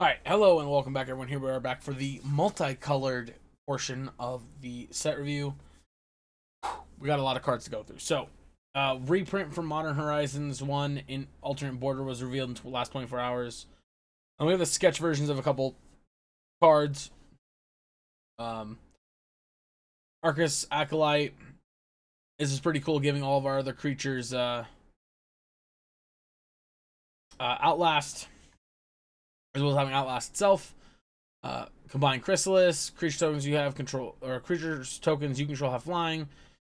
All right, hello and welcome back, everyone. Here we are back for the multicolored portion of the set review. We got a lot of cards to go through. So, uh, reprint from Modern Horizons 1 in alternate border was revealed in the last 24 hours. And we have the sketch versions of a couple cards. Um, Arcus Acolyte. This is pretty cool, giving all of our other creatures uh, uh, Outlast as well as having Outlast itself. Uh, combine Chrysalis, creature tokens you have control, or creatures tokens you control have flying.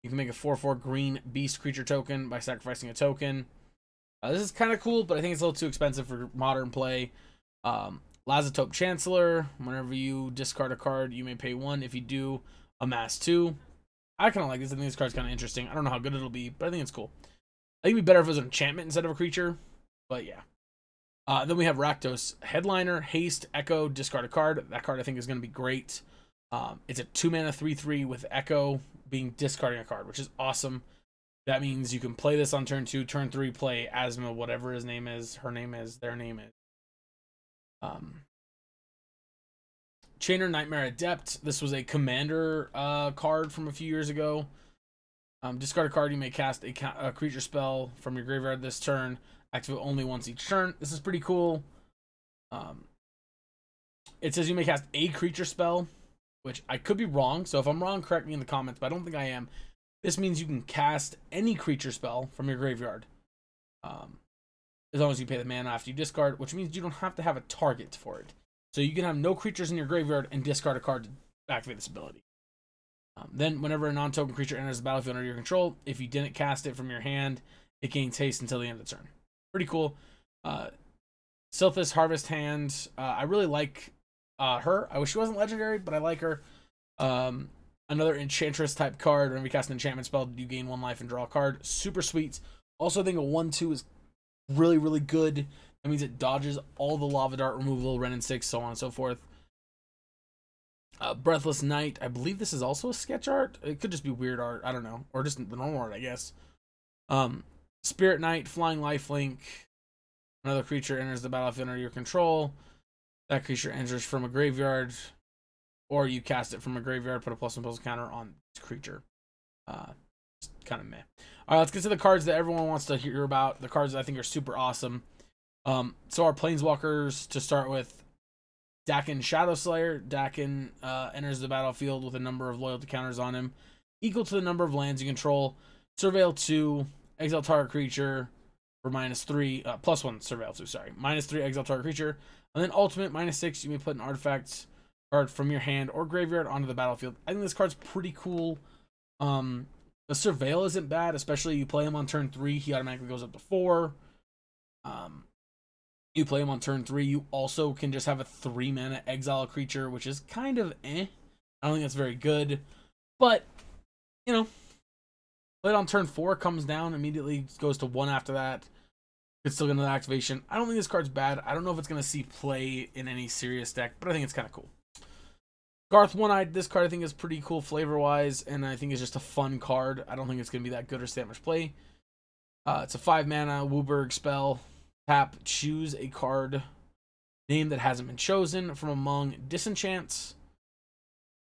You can make a 4 4 green beast creature token by sacrificing a token. Uh, this is kind of cool, but I think it's a little too expensive for modern play. Um, Lazotep Chancellor, whenever you discard a card, you may pay one. If you do, amass two. I kind of like this. I think this card's kind of interesting. I don't know how good it'll be, but I think it's cool. I think it'd be better if it was an enchantment instead of a creature, but yeah. Uh, then we have Rakdos Headliner, Haste, Echo, discard a card. That card I think is going to be great. Um, it's a two mana 3 3 with Echo being discarding a card, which is awesome. That means you can play this on turn two, turn three, play Asma, whatever his name is, her name is, their name is. Um, Chainer Nightmare Adept. This was a commander uh, card from a few years ago. Um, discard a card, you may cast a, a creature spell from your graveyard this turn activate only once each turn. This is pretty cool. Um, it says you may cast a creature spell, which I could be wrong. So if I'm wrong, correct me in the comments, but I don't think I am. This means you can cast any creature spell from your graveyard. Um, as long as you pay the mana after you discard, which means you don't have to have a target for it. So you can have no creatures in your graveyard and discard a card to activate this ability. Um, then, whenever a non-token creature enters the battlefield under your control, if you didn't cast it from your hand, it gains haste until the end of the turn pretty cool. Uh, Silphus Harvest Hand. Uh, I really like uh, her. I wish she wasn't legendary, but I like her. Um, another Enchantress type card. Whenever you cast an enchantment spell, you gain one life and draw a card. Super sweet. Also, I think a 1 2 is really, really good. That means it dodges all the Lava Dart removal, Wrenn and 6, so on and so forth. Uh, Breathless Knight. I believe this is also a sketch art. It could just be weird art. I don't know. Or just the normal art, I guess. Um, Spirit Knight, Flying Lifelink. Another creature enters the battlefield under your control. That creature enters from a graveyard, or you cast it from a graveyard, put a plus one plus counter on this creature. Uh, kind of meh. All right, let's get to the cards that everyone wants to hear about. The cards I think are super awesome. Um, so our planeswalkers to start with. Dakkon Shadowslayer. Dakkon uh, enters the battlefield with a number of loyalty counters on him, equal to the number of lands you control. Surveil 2, exile target creature for minus three, uh, plus one surveil too, sorry. Minus three exile target creature. And then ultimate, minus six, you may put an artifact card from your hand or graveyard onto the battlefield. I think this card's pretty cool. Um, the surveil isn't bad, especially you play him on turn three, he automatically goes up to four. Um, you play him on turn three, you also can just have a three mana exile creature, which is kind of eh. I don't think that's very good, but you know, Play on turn four, comes down, immediately goes to one after that. It's still gonna activation. I don't think this card's bad. I don't know if it's gonna see play in any serious deck, but I think it's kind of cool. Garth One Eyed, this card I think is pretty cool flavor wise, and I think it's just a fun card. I don't think it's gonna be that good or much play. Uh, it's a five mana WUBRG spell. Tap, choose a card name that hasn't been chosen from among Disenchants,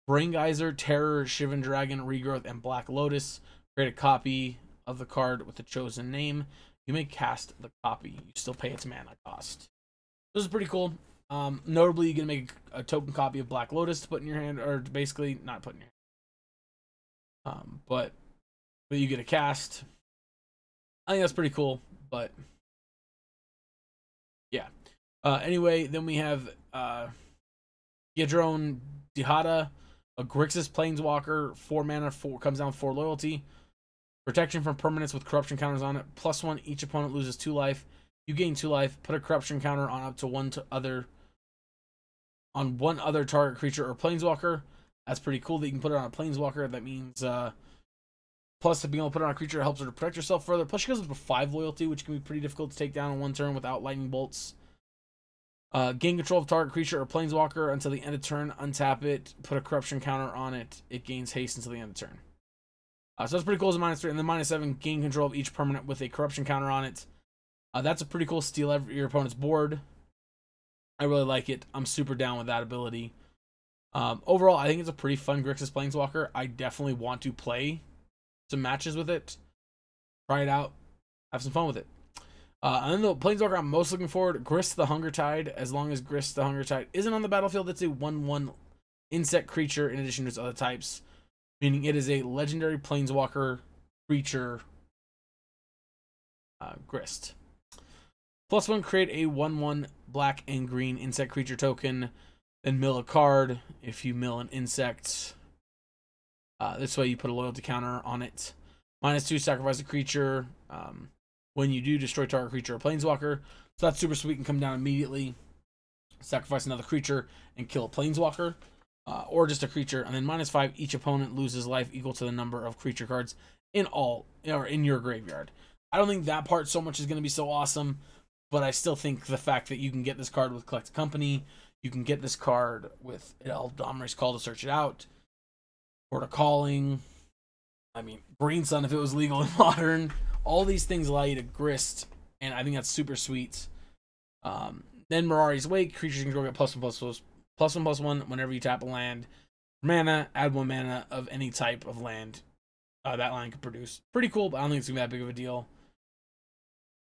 Braingeyser, Terror, Shivan Dragon, Regrowth, and Black Lotus. Create a copy of the card with the chosen name. You may cast the copy. You still pay its mana cost. This is pretty cool. Um, notably, you can make a token copy of Black Lotus to put in your hand, or basically not put in your hand. Um, but but you get a cast. I think that's pretty cool. But yeah. Uh, anyway, then we have uh, Geyadrone Dihada, a Grixis Planeswalker, four mana, four comes down four loyalty. Protection from permanents with corruption counters on it. Plus one, each opponent loses two life. You gain two life. Put a corruption counter on up to one to other on one other target creature or planeswalker. That's pretty cool that you can put it on a planeswalker. That means uh plus to being able to put it on a creature helps her to protect herself further. Plus she goes up to five loyalty, which can be pretty difficult to take down in one turn without lightning bolts. Uh, gain control of target creature or planeswalker until the end of turn. Untap it. Put a corruption counter on it. It gains haste until the end of turn. Uh, so that's pretty cool as a minus three. And then minus seven, gain control of each permanent with a corruption counter on it. Uh, that's a pretty cool steal every, your opponent's board. I really like it. I'm super down with that ability. Um, overall, I think it's a pretty fun Grixis Planeswalker. I definitely want to play some matches with it. Try it out. Have some fun with it. Uh, and then the Planeswalker I'm most looking forward, Grist the Hunger Tide. As long as Grist the Hunger Tide isn't on the battlefield, it's a 1-1 insect creature in addition to its other types. Meaning it is a legendary Planeswalker creature uh, Grist. Plus one, create a 1-1 black and green insect creature token. Then mill a card. If you mill an insect, uh, this way you put a loyalty counter on it. Minus two, sacrifice a creature. Um, when you do, destroy target creature or planeswalker. So that's super sweet and come down immediately. Sacrifice another creature and kill a planeswalker. Uh, or just a creature, and then minus five, each opponent loses life equal to the number of creature cards in all or in your graveyard. I don't think that part so much is going to be so awesome, but I still think the fact that you can get this card with Collect Company, you can get this card with Eladamri's Call to search it out, Chord of Calling, I mean, Green Sun if it was legal in Modern, all these things allow you to grist, and I think that's super sweet. Um, then Mirari's Wake, creatures can go get plus one plus plus plus one plus one whenever you tap a land. Mana, add one mana of any type of land uh, that land can produce. Pretty cool, but I don't think it's gonna be that big of a deal.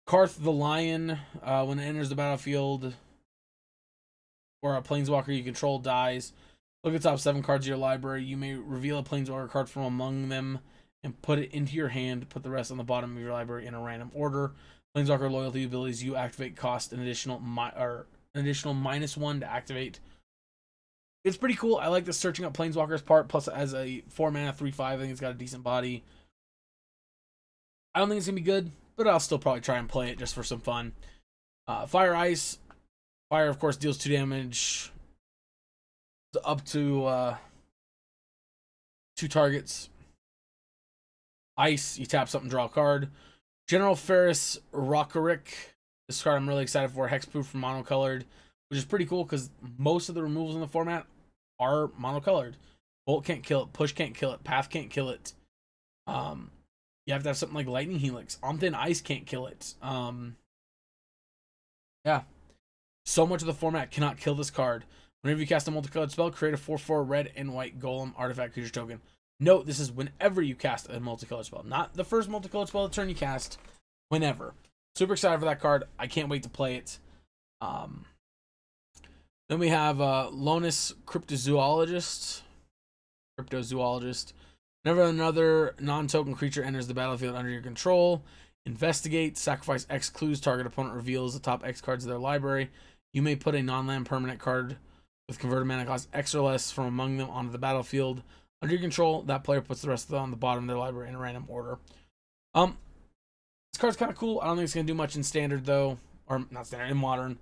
Carth the Lion, uh, when it enters the battlefield, or a planeswalker you control dies, look at top seven cards of your library. You may reveal a planeswalker card from among them and put it into your hand. Put the rest on the bottom of your library in a random order. Planeswalker loyalty abilities you activate cost an additional mi- or an additional minus one to activate. It's pretty cool. I like the searching up planeswalkers part. Plus, as a four mana three five, I think it's got a decent body. I don't think it's gonna be good, but I'll still probably try and play it just for some fun. Uh, Fire Ice, Fire of course deals two damage, up to uh, two targets. Ice, you tap something, draw a card. General Ferrous Rokiric. This card I'm really excited for. Hexproof from monocolored, which is pretty cool because most of the removals in the format are monocolored. Bolt can't kill it. Push can't kill it. Path can't kill it. Um, you have to have something like Lightning Helix. On Thin Ice can't kill it. Um, yeah. So much of the format cannot kill this card. Whenever you cast a multicolored spell, create a 4-4 red and white golem artifact creature token. Note, this is whenever you cast a multicolored spell. Not the first multicolored spell the turn you cast. Whenever. Super excited for that card. I can't wait to play it. Um, then we have uh, Lonis Cryptozoologist. Cryptozoologist. Whenever another non-token creature enters the battlefield under your control, investigate, sacrifice X clues, target opponent reveals the top X cards of their library. You may put a non-land permanent card with converted mana cost X or less from among them onto the battlefield. Under your control, that player puts the rest of them on the bottom of their library in a random order. Um, this card's kind of cool. I don't think it's going to do much in standard, though. Or, not standard, in modern.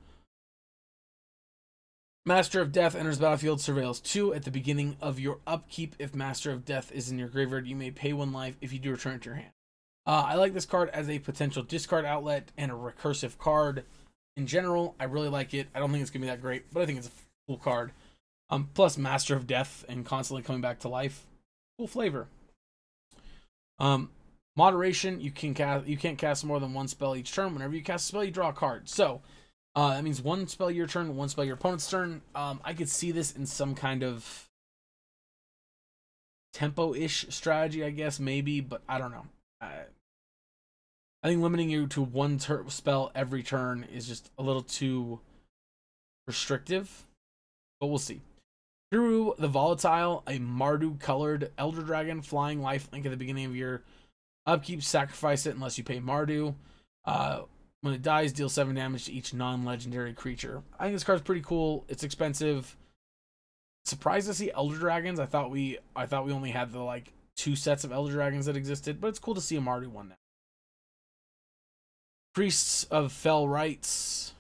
Master of Death enters battlefield, surveils 2 at the beginning of your upkeep. If Master of Death is in your graveyard, you may pay 1 life if you do return it to your hand. Uh, I like this card as a potential discard outlet and a recursive card. In general, I really like it. I don't think it's going to be that great, but I think it's a cool card. Um, plus Master of Death and constantly coming back to life. Cool flavor. Um, moderation, you can cast you can't cast more than one spell each turn. Whenever you cast a spell, you draw a card. So uh, that means one spell your turn, one spell your opponent's turn. Um, I could see this in some kind of tempo-ish strategy, I guess, maybe, but I don't know. I, I think limiting you to one spell every turn is just a little too restrictive, but we'll see. Through the Volatile, a Mardu colored Elder Dragon flying life link at the beginning of your upkeep. Sacrifice it unless you pay Mardu. Uh, when it dies, deal 7 damage to each non legendary creature. I think this card's pretty cool. It's expensive. Surprised to see Elder Dragons. I thought we I thought we only had the like two sets of Elder Dragons that existed, but it's cool to see a Mardu one now. Priests of Fell Rites.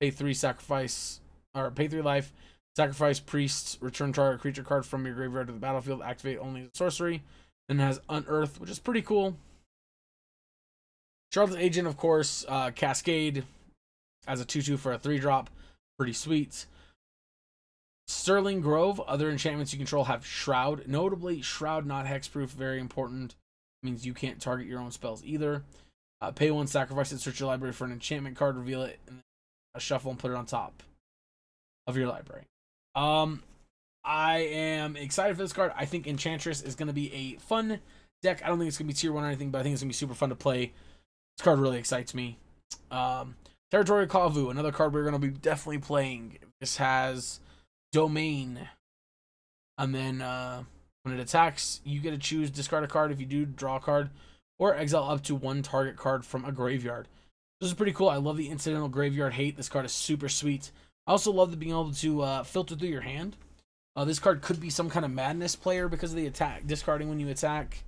Pay three sacrifice or pay three life Sacrifice priests, return target creature card from your graveyard to the battlefield, activate only sorcery. It has Unearth, which is pretty cool. Shardless Agent, of course, uh, Cascade as a 2 2 for a 3 drop. Pretty sweet. Sterling Grove, other enchantments you control have Shroud. Notably, Shroud not hexproof, very important. Means you can't target your own spells either. Uh, pay one, sacrifice it, search your library for an enchantment card, reveal it, and shuffle and put it on top. of your library. Um, I am excited for this card. I think Enchantress is going to be a fun deck. I don't think it's going to be tier one or anything, but I think it's going to be super fun to play. This card really excites me. Um, Territorial Kavu, another card we're going to be definitely playing. This has Domain. And then uh, when it attacks, you get to choose discard a card. If you do, draw a card. Or exile up to one target card from a graveyard. This is pretty cool. I love the incidental graveyard hate. This card is super sweet. I also love the being able to uh, filter through your hand. Uh, this card could be some kind of madness player because of the attack, discarding when you attack,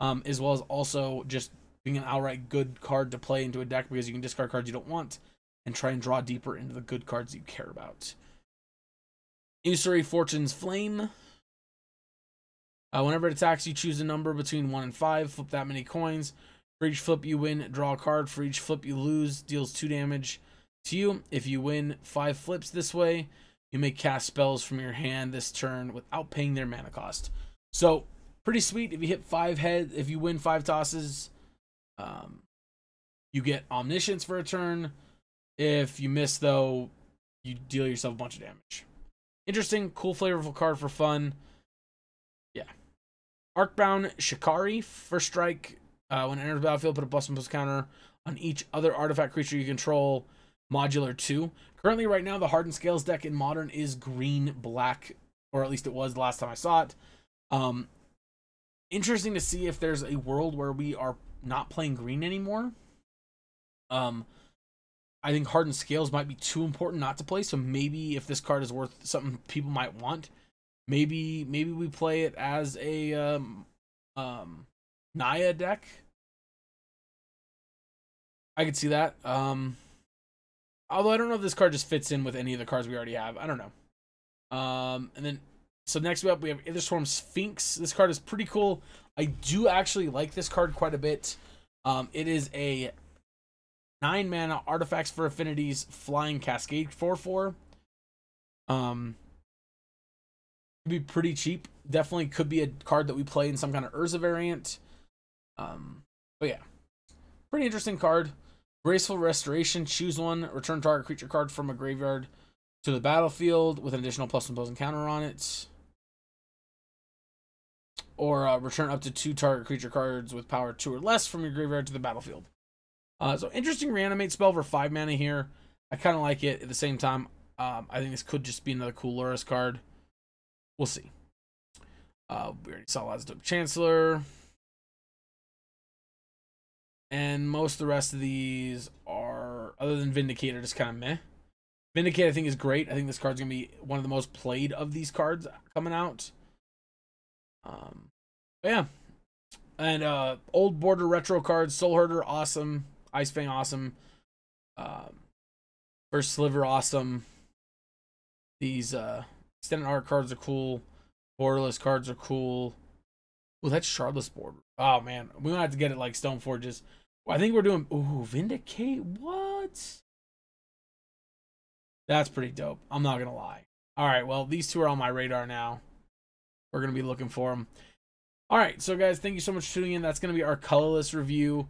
um, as well as also just being an outright good card to play into a deck because you can discard cards you don't want and try and draw deeper into the good cards you care about. Yusri Fortune's Flame. Uh, whenever it attacks, you choose a number between 1 and 5. Flip that many coins. For each flip you win, draw a card. For each flip you lose, deals 2 damage to you. If you win 5 flips this way, you may cast spells from your hand this turn without paying their mana cost. So, pretty sweet. If you hit 5 head, if you win 5 tosses, um, you get Omniscience for a turn. If you miss, though, you deal yourself a bunch of damage. Interesting, cool, flavorful card for fun. Yeah. Arcbound Shikari, first strike. Uh, when it enters the battlefield, put a plus one plus counter on each other artifact creature you control. Modular 2. Currently, right now, the Hardened Scales deck in Modern is green, black, or at least it was the last time I saw it. Um, interesting to see if there's a world where we are not playing green anymore. Um, I think Hardened Scales might be too important not to play. So maybe if this card is worth something people might want, maybe maybe we play it as a um, um, Naya deck. I could see that. Um, although I don't know if this card just fits in with any of the cards we already have. I don't know. Um, and then so next up we have Ethersworn Sphinx. This card is pretty cool. I do actually like this card quite a bit. Um, it is a nine mana artifacts for affinities flying cascade 4 4 um could be pretty cheap. Definitely could be a card that we play in some kind of urza variant. Um but yeah pretty interesting card. Graceful restoration choose one. Return target creature card from a graveyard to the battlefield with an additional plus one plus counter on it or uh, return up to two target creature cards with power two or less from your graveyard to the battlefield uh, so interesting reanimate spell for five mana here. I kind of like it. At the same time, um, I think this could just be another cool Lurrus card. We'll see. Uh, we already saw Lazotep Chancellor. And most of the rest of these are, other than Vindicator, just kind of meh. Vindicate, I think, is great. I think this card's going to be one of the most played of these cards coming out. Um, yeah. And uh, old border retro cards, Soul Herder, awesome. Ice Fang awesome. Um, First Sliver awesome. These uh, extended art cards are cool. Borderless cards are cool. Oh, that's Shardless border. Oh man, we might have to get it like Stone Forges. I think we're doing. Ooh, Vindicate. What? That's pretty dope. I'm not gonna lie. All right, well these two are on my radar now. We're gonna be looking for them. All right, so guys, thank you so much for tuning in. That's gonna be our colorless review.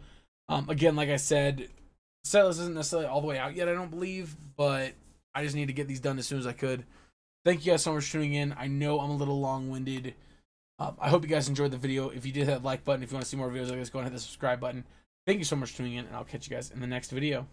Um, again, like I said, Setlist isn't necessarily all the way out yet, I don't believe, but I just need to get these done as soon as I could. Thank you guys so much for tuning in. I know I'm a little long winded. Um, I hope you guys enjoyed the video. If you did hit that like button, if you want to see more videos like this, go ahead and hit the subscribe button. Thank you so much for tuning in, and I'll catch you guys in the next video.